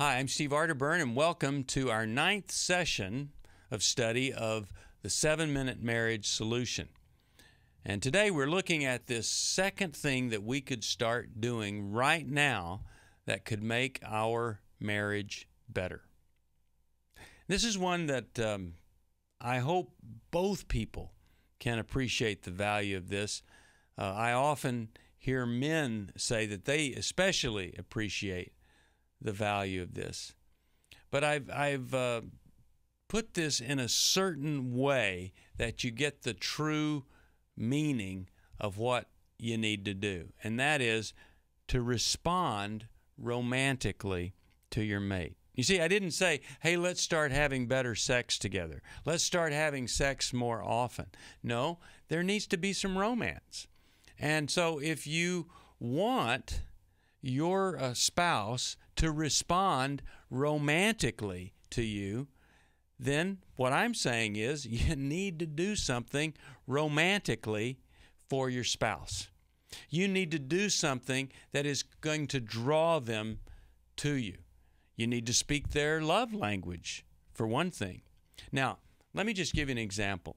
Hi, I'm Steve Arterburn, and welcome to our ninth session of study of the seven minute marriage solution. And today we're looking at this second thing that we could start doing right now that could make our marriage better. This is one that um, I hope both people can appreciate the value of this. Uh, I often hear men say that they especially appreciate the value of this. But I've, I've uh, put this in a certain way that you get the true meaning of what you need to do, and that is to respond romantically to your mate. You see, I didn't say, hey, let's start having better sex together. Let's start having sex more often. No, there needs to be some romance. And so if you want your uh, spouse to respond romantically to you, then what I'm saying is you need to do something romantically for your spouse. You need to do something that is going to draw them to you. You need to speak their love language, for one thing. Now, let me just give you an example.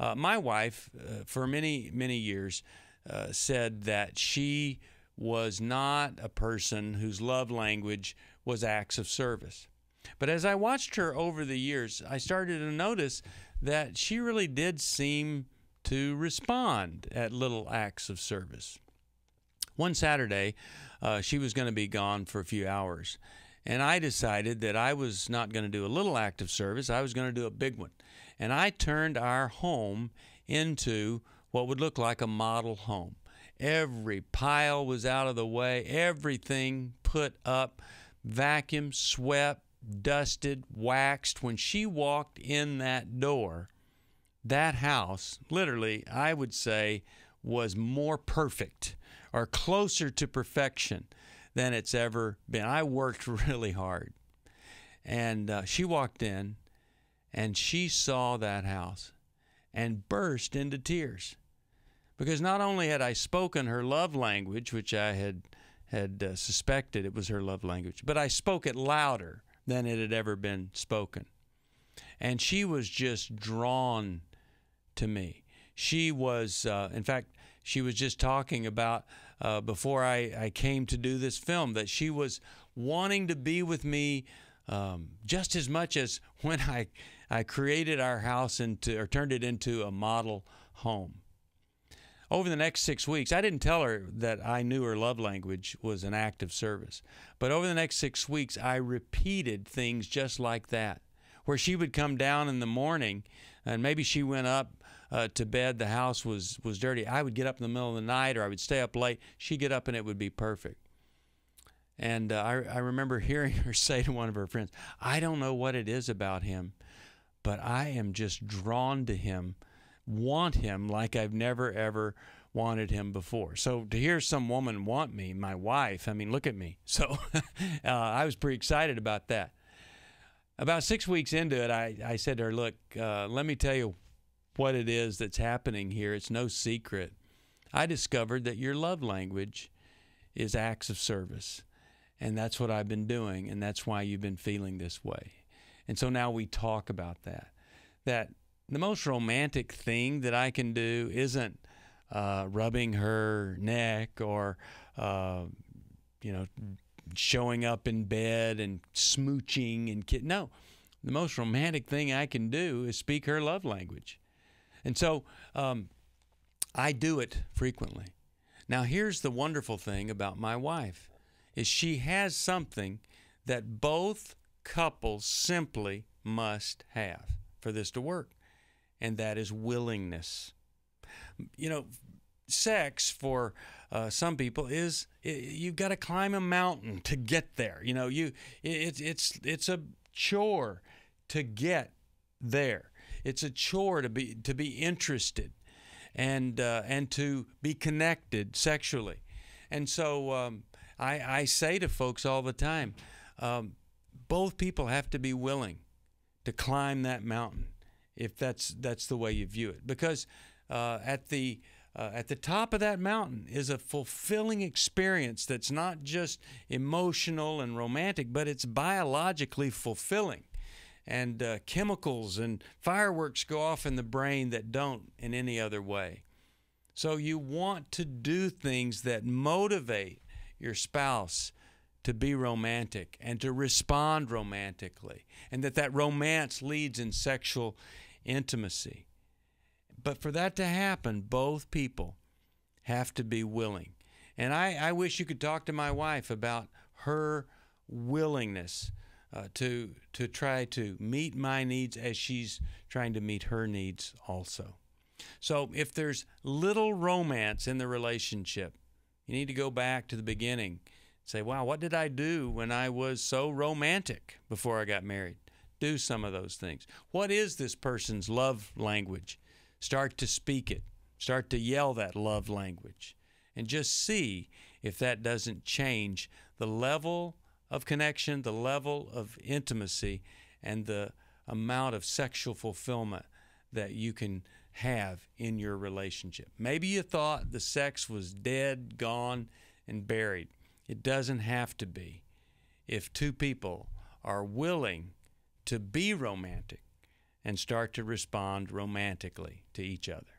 Uh, my wife, uh, for many, many years, uh, said that she was not a person whose love language was acts of service. But as I watched her over the years, I started to notice that she really did seem to respond at little acts of service. One Saturday, uh, she was going to be gone for a few hours, and I decided that I was not going to do a little act of service, I was going to do a big one. And I turned our home into what would look like a model home. Every pile was out of the way, everything put up, vacuumed, swept, dusted, waxed. When she walked in that door, that house, literally, I would say, was more perfect or closer to perfection than it's ever been. I worked really hard. And uh, she walked in and she saw that house and burst into tears because not only had I spoken her love language, which I had had uh, suspected it was her love language, but I spoke it louder than it had ever been spoken. And she was just drawn to me. She was, uh, in fact, she was just talking about uh, before I, I came to do this film that she was wanting to be with me um, just as much as when I, I created our house into or turned it into a model home over the next six weeks, I didn't tell her that I knew her love language was an act of service. But over the next six weeks, I repeated things just like that, where she would come down in the morning and maybe she went up uh, to bed, the house was, was dirty. I would get up in the middle of the night or I would stay up late. She'd get up and it would be perfect. And uh, I, I remember hearing her say to one of her friends, I don't know what it is about him, but I am just drawn to him want him like I've never ever wanted him before. So to hear some woman want me, my wife, I mean, look at me. So uh, I was pretty excited about that. About six weeks into it, I, I said to her, Look, uh, let me tell you what it is that's happening here. It's no secret. I discovered that your love language is acts of service. And that's what I've been doing. And that's why you've been feeling this way. And so now we talk about that. That the most romantic thing that I can do isn't uh, rubbing her neck or, uh, you know, showing up in bed and smooching and kid. No, the most romantic thing I can do is speak her love language, and so um, I do it frequently. Now, here's the wonderful thing about my wife: is she has something that both couples simply must have for this to work and that is willingness. You know, sex for uh, some people is you've got to climb a mountain to get there. You know, you it's it's it's a chore to get there. It's a chore to be to be interested and uh, and to be connected sexually. And so um, I, I say to folks all the time, um, both people have to be willing to climb that mountain if that's that's the way you view it. Because uh, at the uh, at the top of that mountain is a fulfilling experience that's not just emotional and romantic, but it's biologically fulfilling. And uh, chemicals and fireworks go off in the brain that don't in any other way. So you want to do things that motivate your spouse to be romantic and to respond romantically, and that that romance leads in sexual intimacy. But for that to happen, both people have to be willing. And I, I wish you could talk to my wife about her willingness uh, to to try to meet my needs as she's trying to meet her needs also. So if there's little romance in the relationship, you need to go back to the beginning. Say, wow, what did I do when I was so romantic before I got married? Do some of those things. What is this person's love language? Start to speak it. Start to yell that love language. And just see if that doesn't change the level of connection, the level of intimacy, and the amount of sexual fulfillment that you can have in your relationship. Maybe you thought the sex was dead, gone, and buried. It doesn't have to be. If two people are willing to be romantic and start to respond romantically to each other.